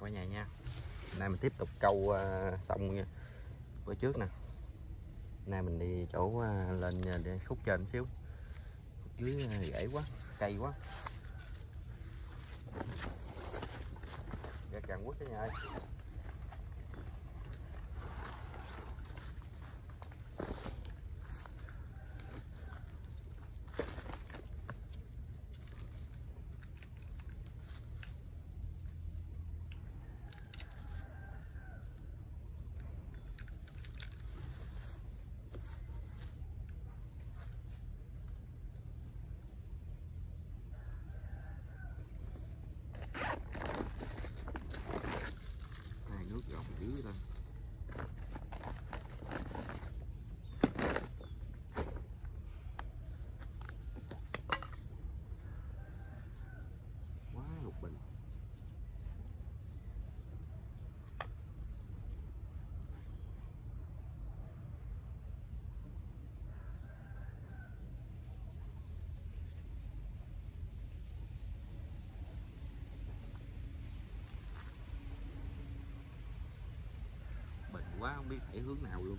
chào cả nhà nha. Nay mình tiếp tục câu uh, xong nha. Bữa trước nè. Nay mình đi chỗ uh, lên ờ, uh, để khúc trên xíu. Khúc dưới uh, rễ quá cây quá. Ra càng quất cái nhà ơi hai nước gọng dưới lên quá lục bình bình quá không biết phải hướng nào luôn.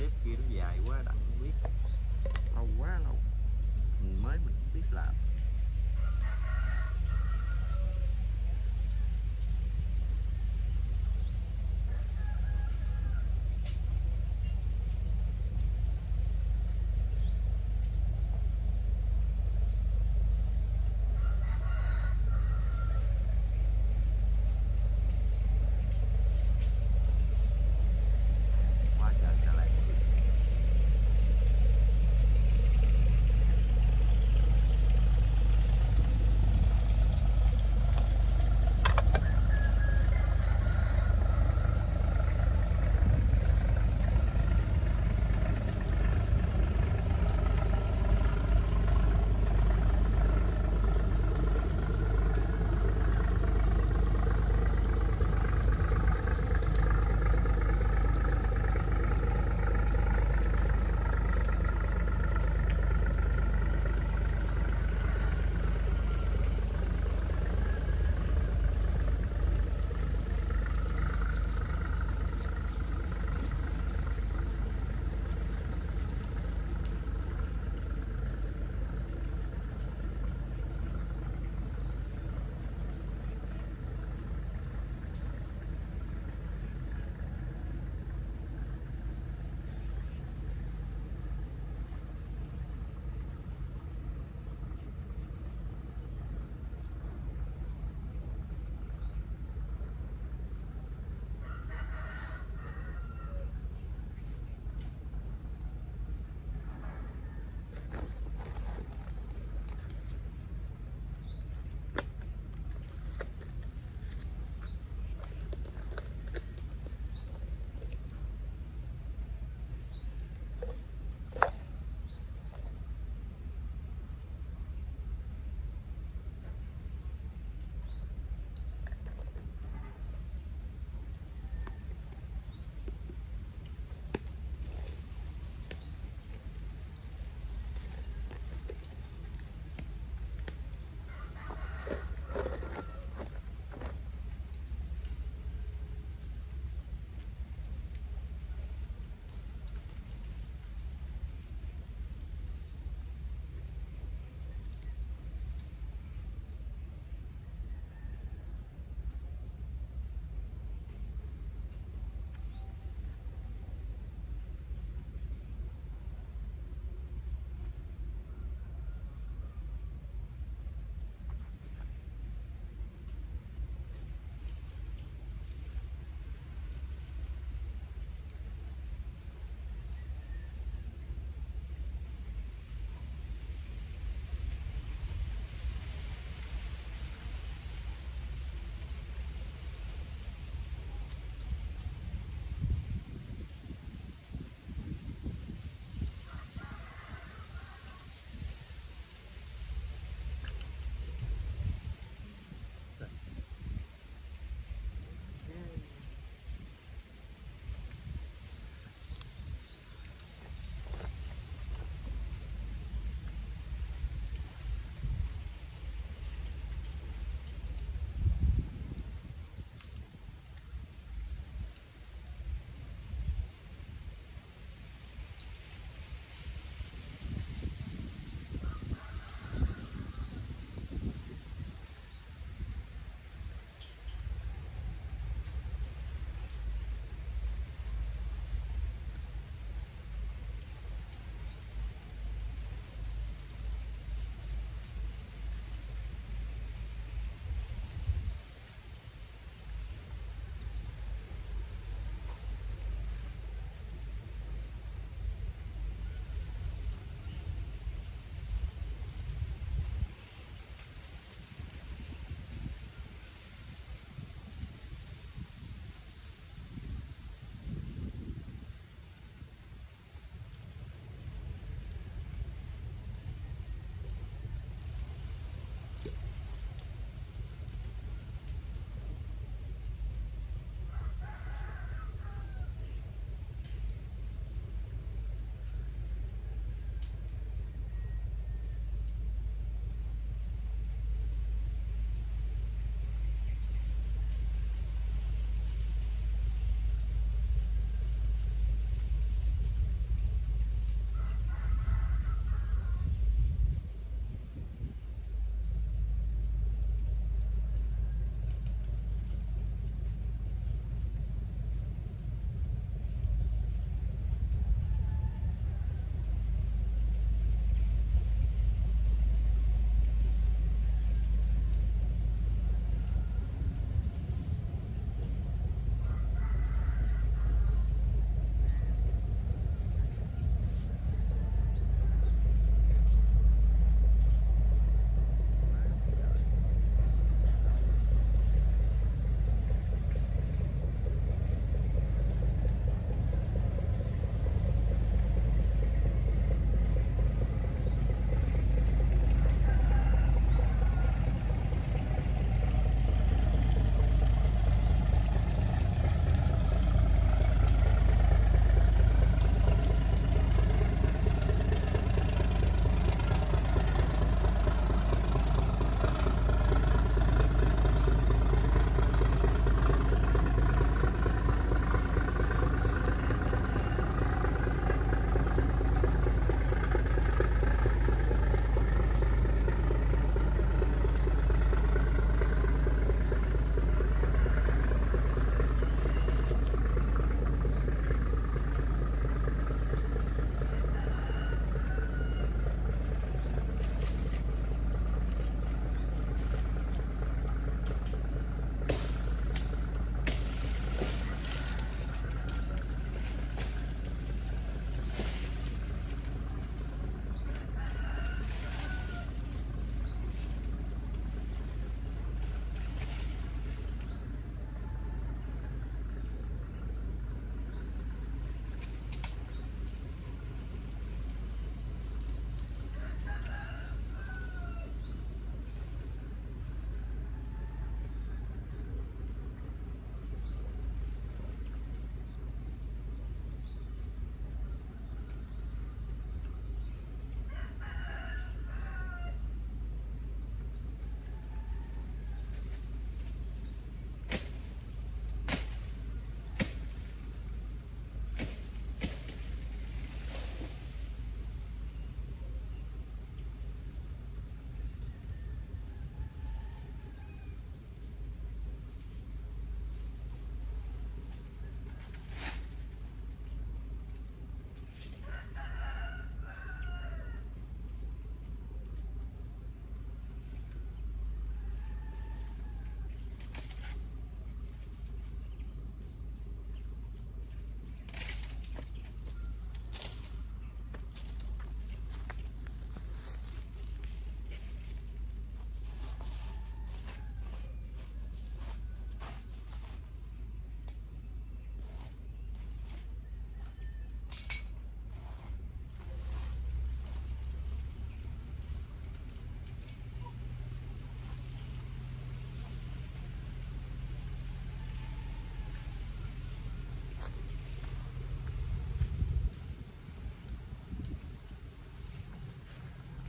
Clip kia nó dài quá đặng biết. Lâu quá lâu. Mình mới mình biết làm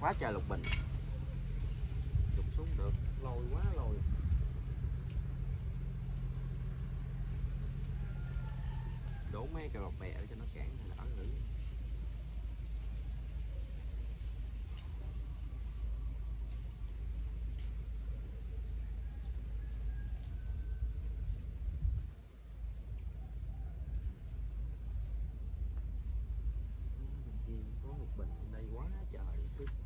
quá trời lục bình. Lục xuống được. Lồi quá, lồi. Đổ mấy cái bọc bè để cho nó cản thì đỡ ngữ có một bình đây quá trời.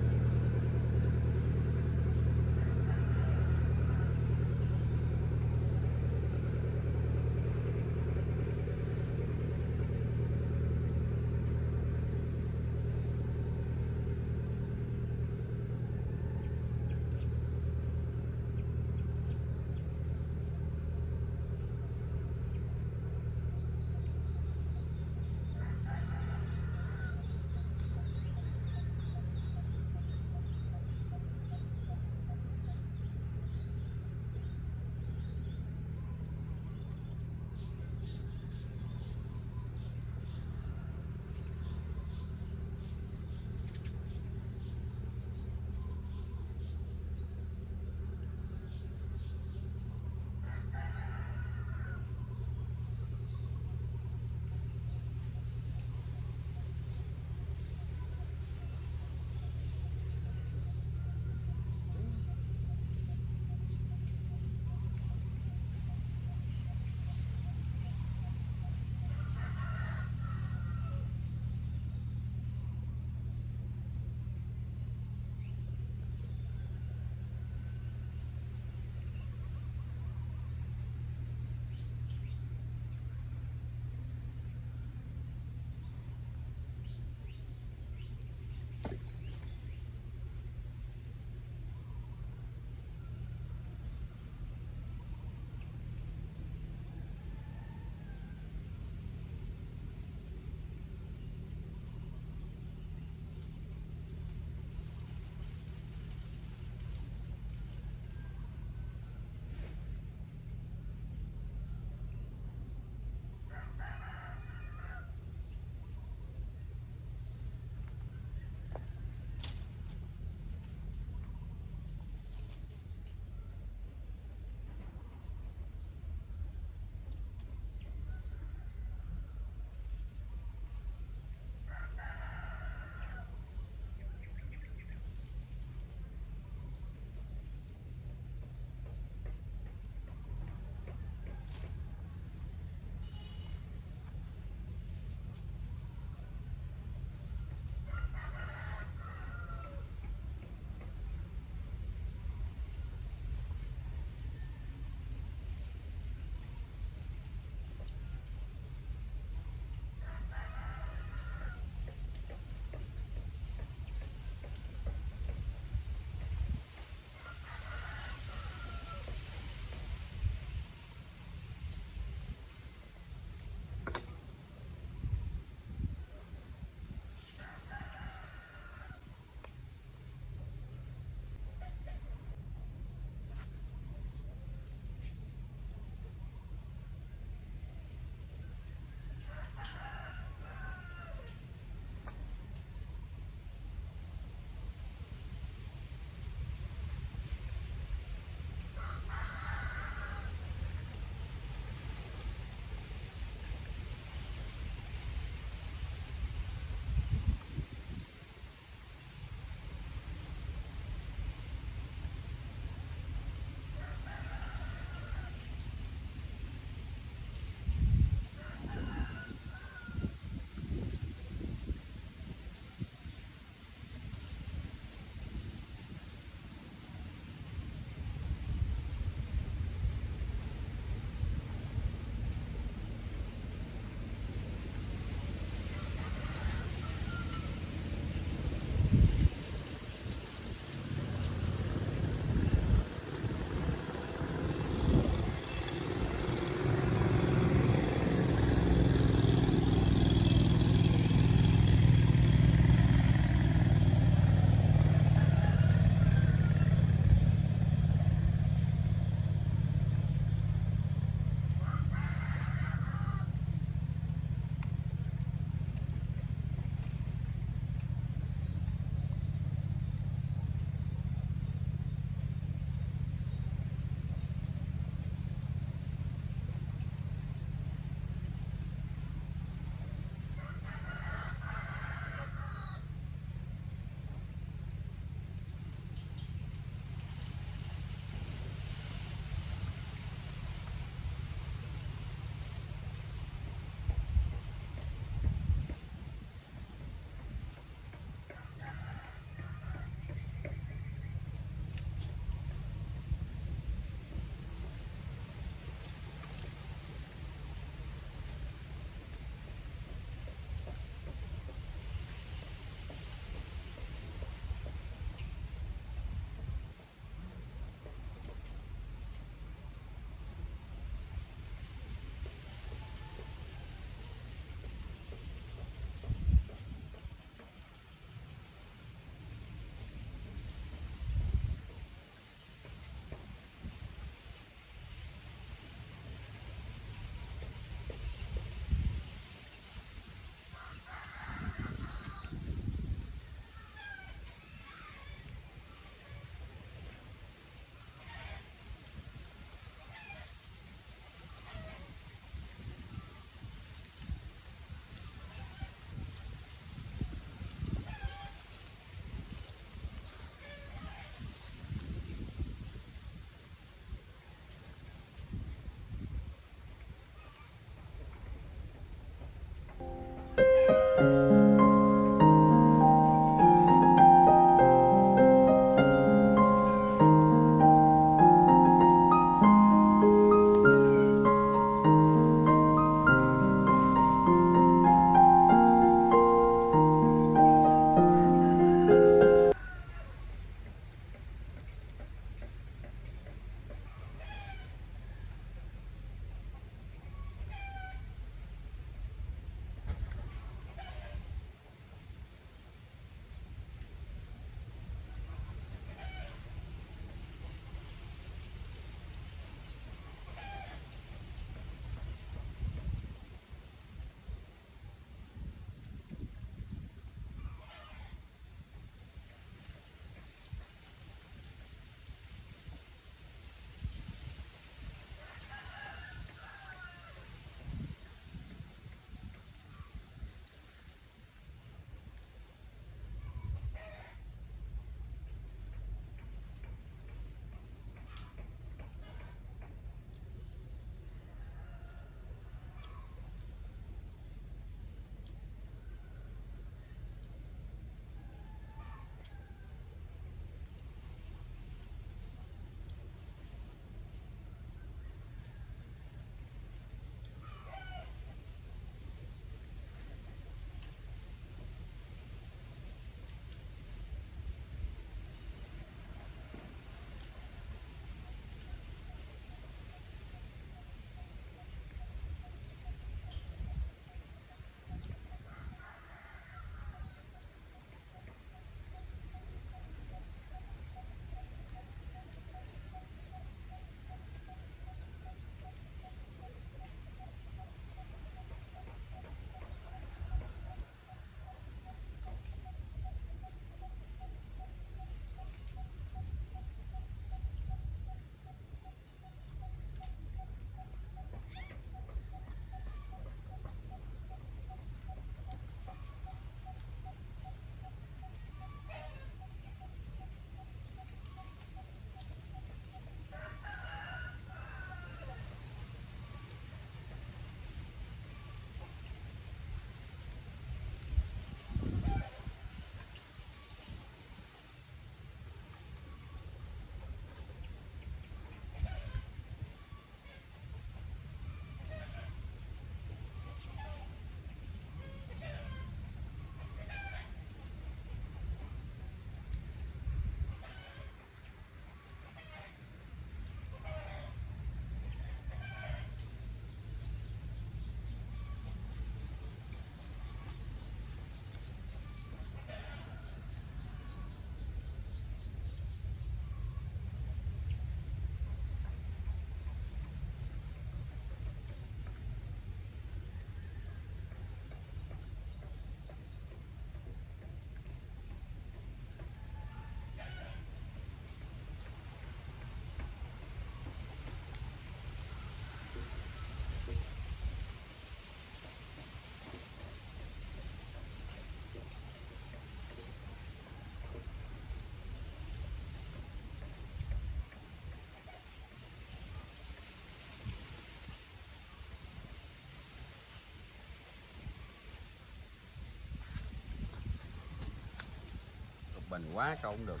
Bình quá câu không được.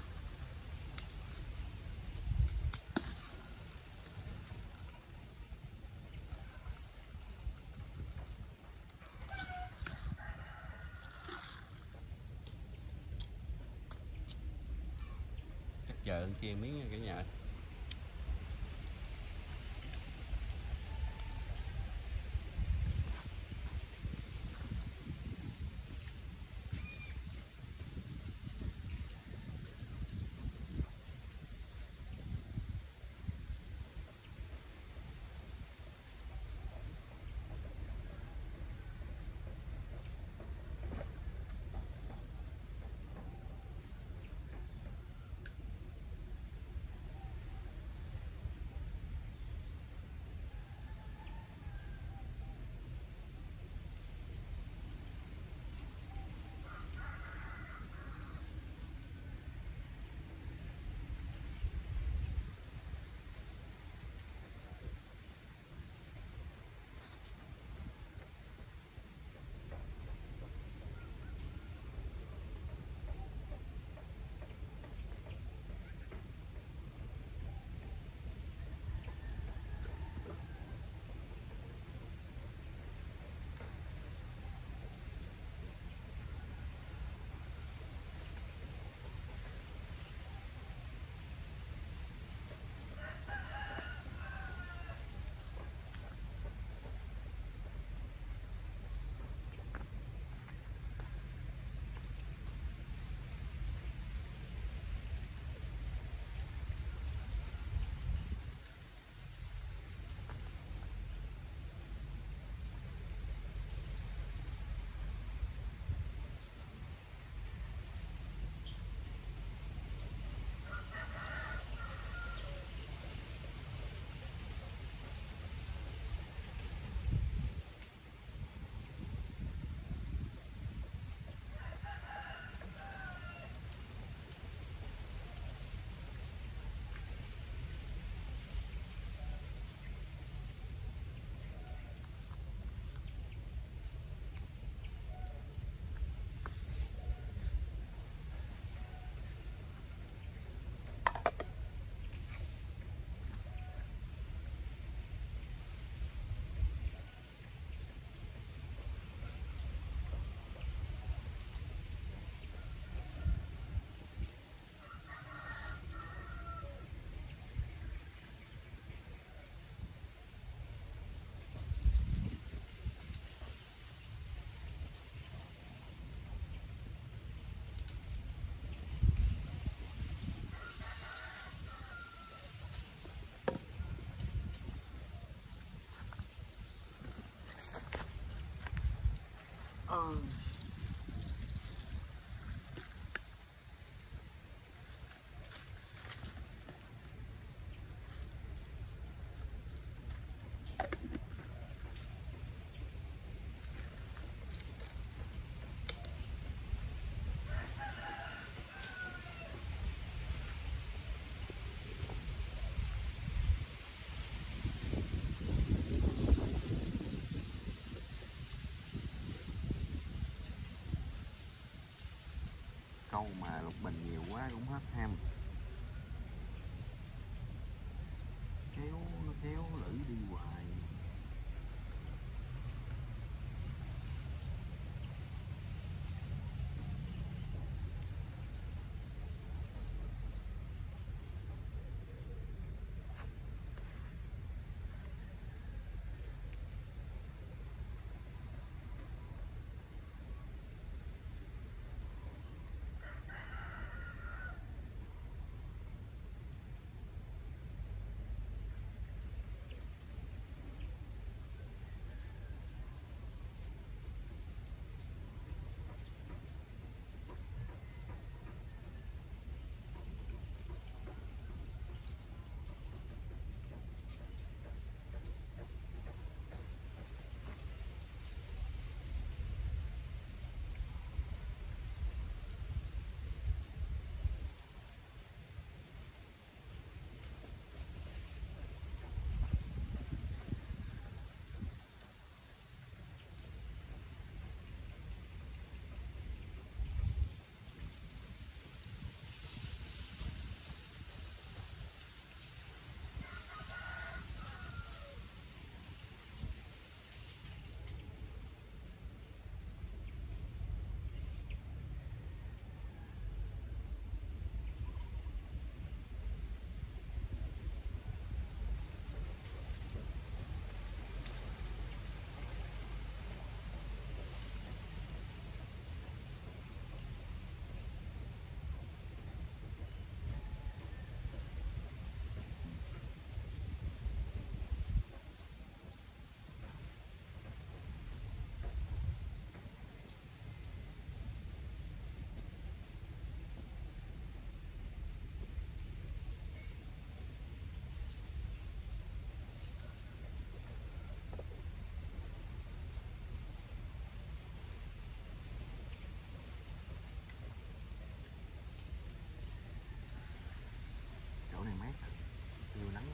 Chắc giờ kia miếng nha cả nhà. Um, câu mà lục bình nhiều quá cũng hết 20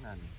namin.